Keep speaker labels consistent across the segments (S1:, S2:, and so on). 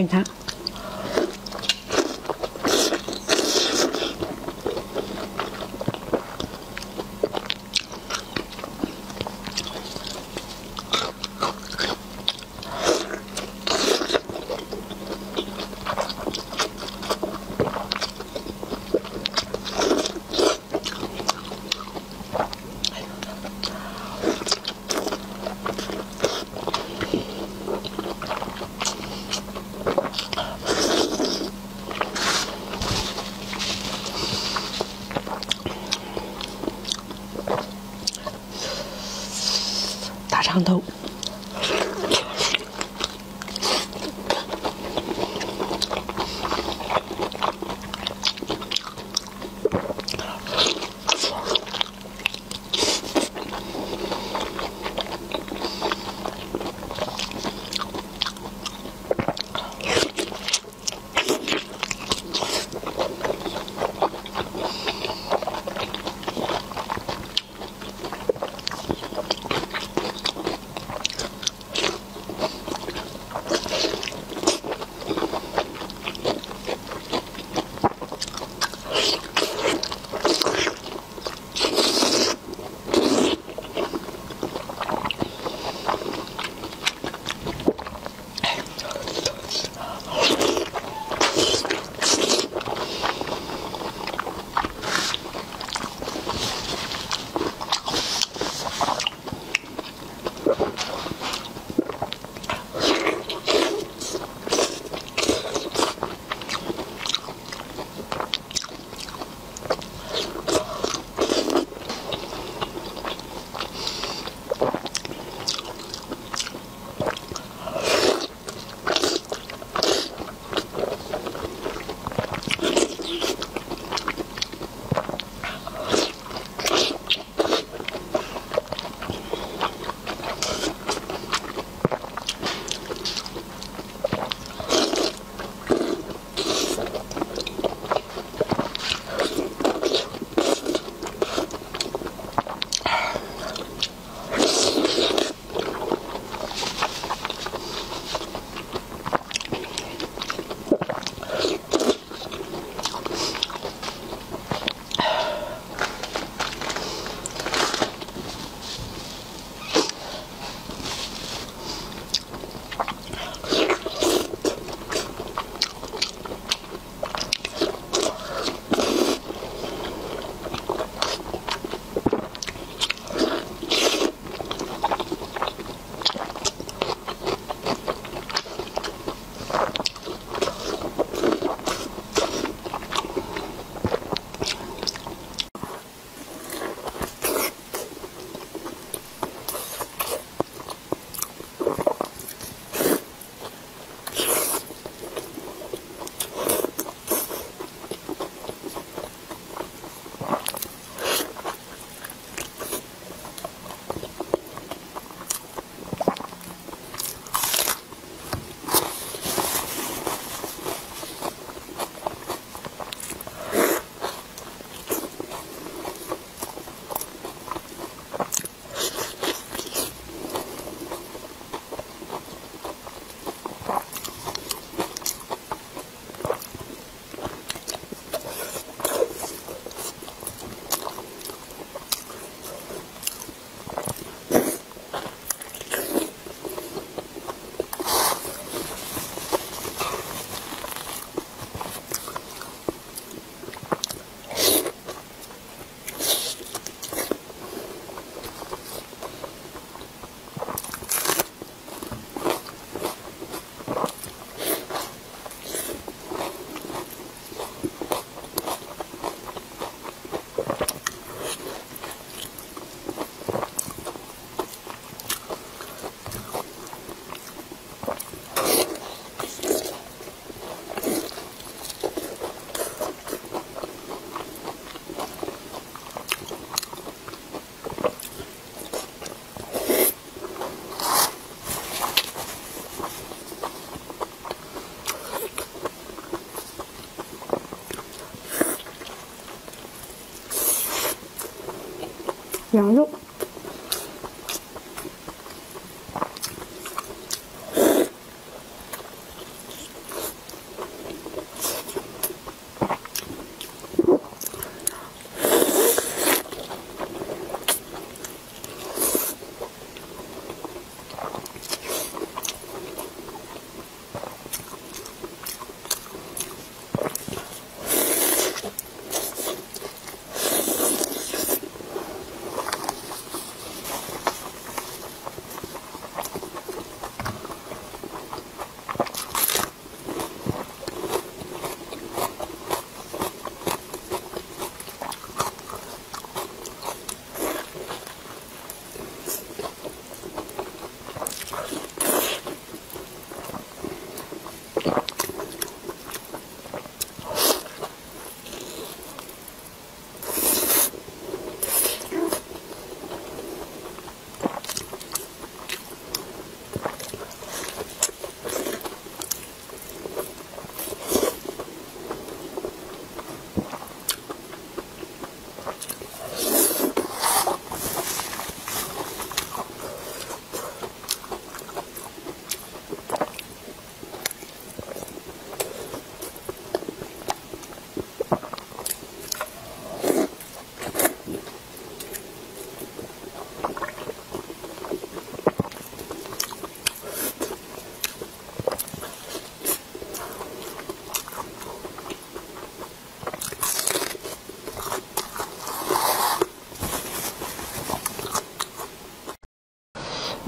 S1: Quentin 长头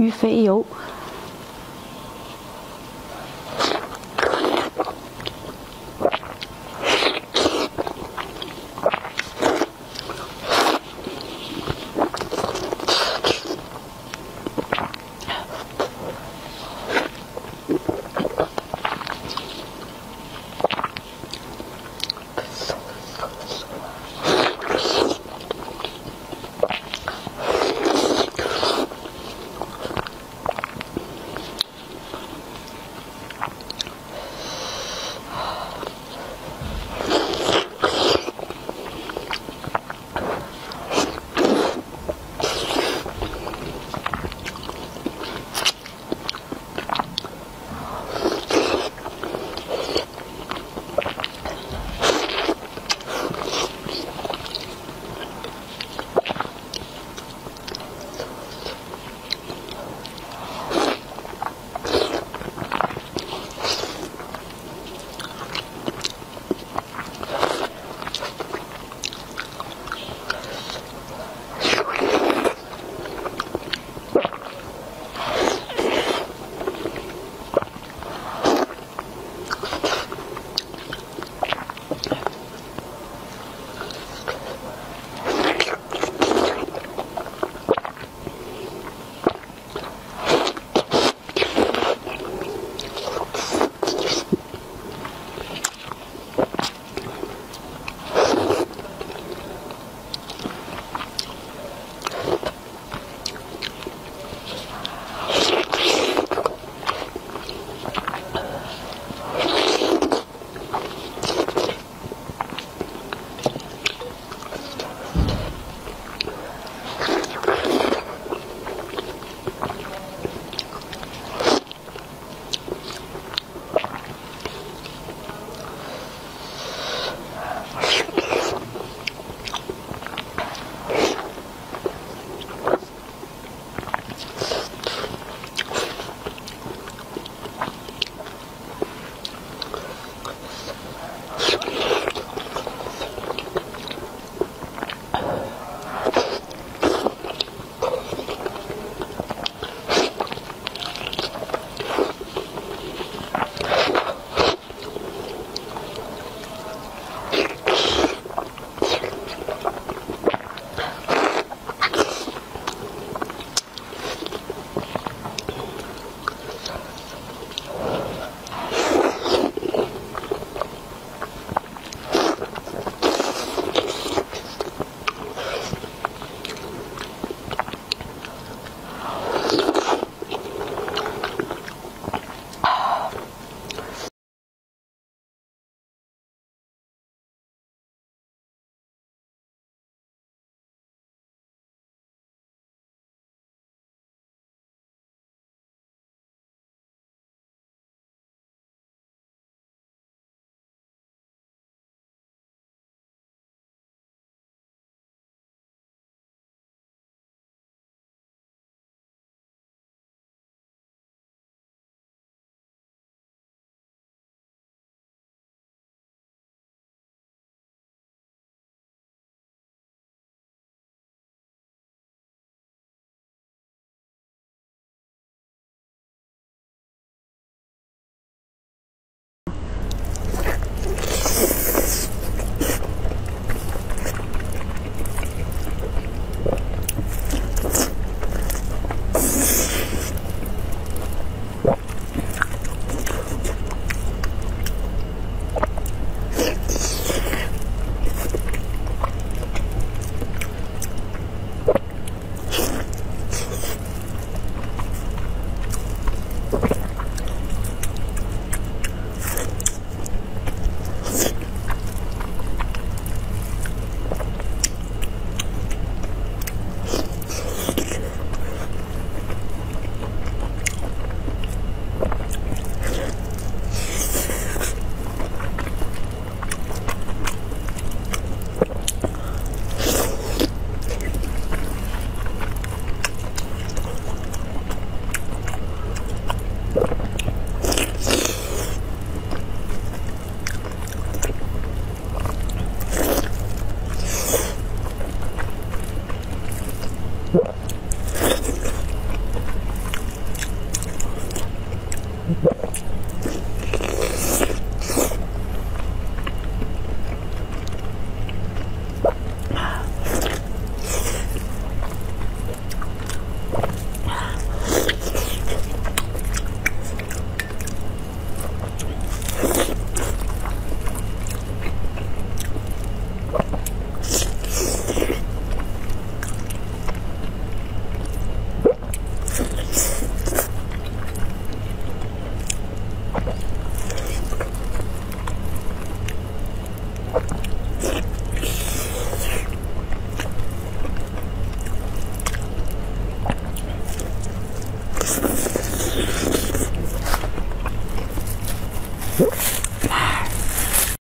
S1: 鱼肥油。